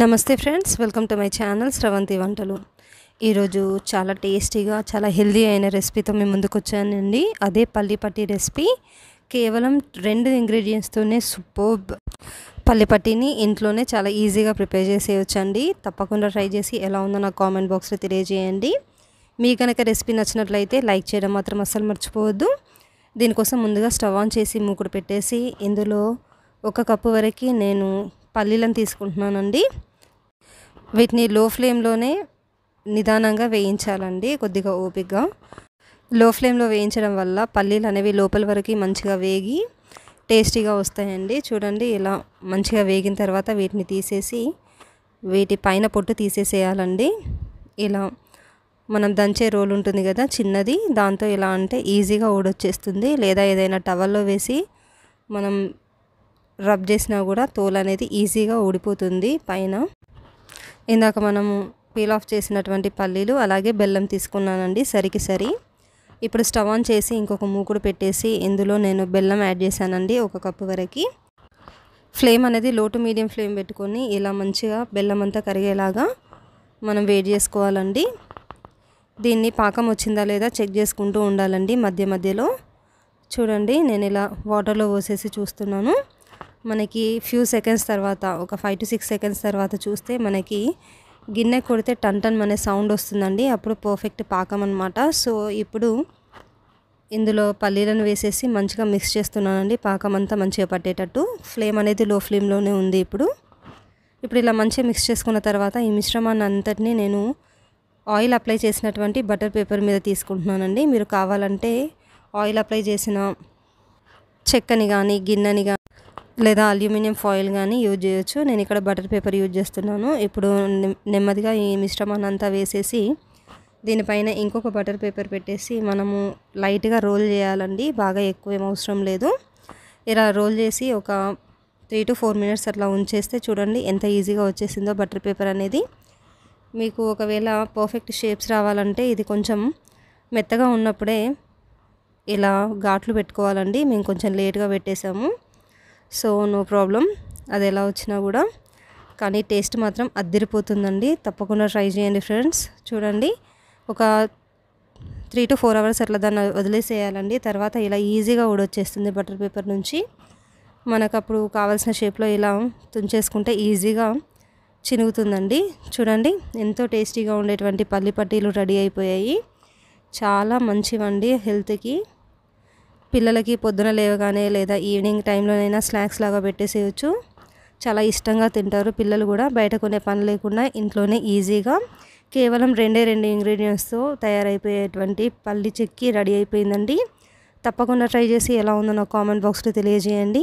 Namaste friends welcome to my channel Sravanthi Vantalu. ఈరోజు చాలా టేస్టీగా చాలా హెల్దీ అయిన రెసిపీతో మేము ముందుకు వచ్చానండి. అదే పల్లి పట్టి రెసిపీ. కేవలం రెండు ఇంగ్రీడియంట్స్తోనే సూపర్బ్ పల్లి పట్టిని ఇంట్లోనే చాలా ఈజీగా ప్రిపేర్ చేసేయచ్చండి. తప్పకుండా ట్రై చేసి ఎలా ఉందో నాకు కామెంట్ బాక్స్లో తెలియజేయండి. మీ కనుక రెసిపీ నచ్చినట్లయితే లైక్ చేయడం మాత్రం అస్సలు మర్చిపోవద్దు. దీనికోసం ముందుగా స్టవ్ ఆన్ చేసి మూకుడు పెట్టేసి ఇందులో ఒక కప్పు వరకు నేను పల్లీలను తీసుకుంటున్నానండి. వీటిని లో ఫ్లేమ్లోనే నిదానంగా వేయించాలండి కొద్దిగా ఓపిగ్గా. లో ఫ్లేమ్లో వేయించడం వల్ల పల్లీలు అనేవి లోపల వరకు మంచిగా వేగి టేస్టీగా వస్తాయండి. చూడండి ఇలా మంచిగా వేగిన తర్వాత వీటిని తీసేసి వీటి పైన పొట్టు తీసేసేయాలండి. ఇలా మనం దంచే రోల్ ఉంటుంది కదా చిన్నది. దాంతో ఇలా అంటే ఈజీగా ఊడొచ్చేస్తుంది. లేదా ఏదైనా టవల్లో వేసి మనం రబ్ చేసినా కూడా తోలు అనేది ఈజీగా ఊడిపోతుంది పైన. ఇందాక మనము పీల్ ఆఫ్ చేసినటువంటి పల్లీలు అలాగే బెల్లం తీసుకున్నానండి సరికి సరి. ఇప్పుడు స్టవ్ ఆన్ చేసి ఇంకొక మూకుడు పెట్టేసి ఇందులో నేను బెల్లం యాడ్ చేశానండి ఒక కప్పు వరకు. ఫ్లేమ్ అనేది లో టు మీడియం ఫ్లేమ్ పెట్టుకొని ఇలా మంచిగా బెల్లం అంతా కరిగేలాగా మనం వేడి చేసుకోవాలండి. దీన్ని పాకం వచ్చిందా లేదా చెక్ చేసుకుంటూ ఉండాలండి మధ్య మధ్యలో. చూడండి నేను ఇలా వాటర్లో పోసేసి చూస్తున్నాను. మనకి ఫ్యూ సెకండ్స్ తర్వాత ఒక ఫైవ్ టు సిక్స్ సెకండ్స్ తర్వాత చూస్తే మనకి గిన్నె కొడితే టన్ టన్ అనే సౌండ్ వస్తుందండి. అప్పుడు పర్ఫెక్ట్ పాకం అనమాట సో ఇప్పుడు ఇందులో పల్లీలను వేసేసి మంచిగా మిక్స్ చేస్తున్నానండి. పాకం అంతా మంచిగా పట్టేటట్టు. ఫ్లేమ్ అనేది లో ఫ్లేమ్లోనే ఉంది ఇప్పుడు. ఇప్పుడు ఇలా మంచిగా మిక్స్ చేసుకున్న తర్వాత ఈ మిశ్రమాన్ని అంతటినీ నేను ఆయిల్ అప్లై చేసినటువంటి బటర్ పేపర్ మీద తీసుకుంటున్నానండి. మీరు కావాలంటే ఆయిల్ అప్లై చేసిన చెక్కని కానీ గిన్నెని కానీ లేదా అల్యూమినియం ఫాయిల్ కానీ యూజ్ చేయొచ్చు. నేను ఇక్కడ బటర్ పేపర్ యూజ్ చేస్తున్నాను. ఇప్పుడు నెమ్మదిగా ఈ మిశ్రమాన్ని అంతా వేసేసి దీనిపైన ఇంకొక బటర్ పేపర్ పెట్టేసి మనము లైట్గా రోల్ చేయాలండి. బాగా ఎక్కువ ఏం అవసరం లేదు. ఇలా రోల్ చేసి ఒక త్రీ టు ఫోర్ మినిట్స్ అట్లా ఉంచేస్తే చూడండి ఎంత ఈజీగా వచ్చేసిందో బటర్ పేపర్ అనేది. మీకు ఒకవేళ పర్ఫెక్ట్ షేప్స్ రావాలంటే ఇది కొంచెం మెత్తగా ఉన్నప్పుడే ఇలా ఘాట్లు పెట్టుకోవాలండి. మేము కొంచెం లేట్గా పెట్టేసాము సో నో ప్రాబ్లం. అది ఎలా వచ్చినా కూడా. కానీ టేస్ట్ మాత్రం అద్దరిపోతుందండి. తప్పకుండా ట్రై చేయండి ఫ్రెండ్స్. చూడండి. ఒక త్రీ టు ఫోర్ అవర్స్ అట్లా దాన్ని వదిలేసేయాలండి. తర్వాత ఇలా ఈజీగా ఊడొచ్చేస్తుంది బటర్ పేపర్ నుంచి. మనకు అప్పుడు కావాల్సిన షేప్లో ఇలా తుంచేసుకుంటే ఈజీగా చినుగుతుందండి. చూడండి. ఎంతో టేస్టీగా ఉండేటువంటి పల్లి పట్టీలు రెడీ అయిపోయాయి. చాలా మంచివండి హెల్త్కి. పిల్లలకి పొద్దున లేవగానే లేదా ఈవినింగ్ టైంలోనైనా స్నాక్స్ లాగా పెట్టేసేయచ్చు. చాలా ఇష్టంగా తింటారు పిల్లలు కూడా. బయట కొనే పని లేకుండా ఇంట్లోనే ఈజీగా. కేవలం రెండే రెండు ఇంగ్రీడియంట్స్తో తయారైపోయేటువంటి పల్లి చెక్కి రెడీ అయిపోయిందండి. తప్పకుండా ట్రై చేసి ఎలా ఉందో నాకు కామెంట్ బాక్స్లో తెలియజేయండి.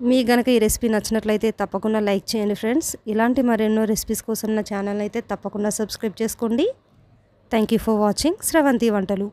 మీకు గనక ఈ రెసిపీ నచ్చినట్లయితే తప్పకుండా లైక్ చేయండి ఫ్రెండ్స్. ఇలాంటి మరెన్నో రెసిపీస్ కోసం నా ఛానల్ అయితే తప్పకుండా సబ్స్క్రైబ్ చేసుకోండి. Thank you for watching. Sravanthi Vantalu.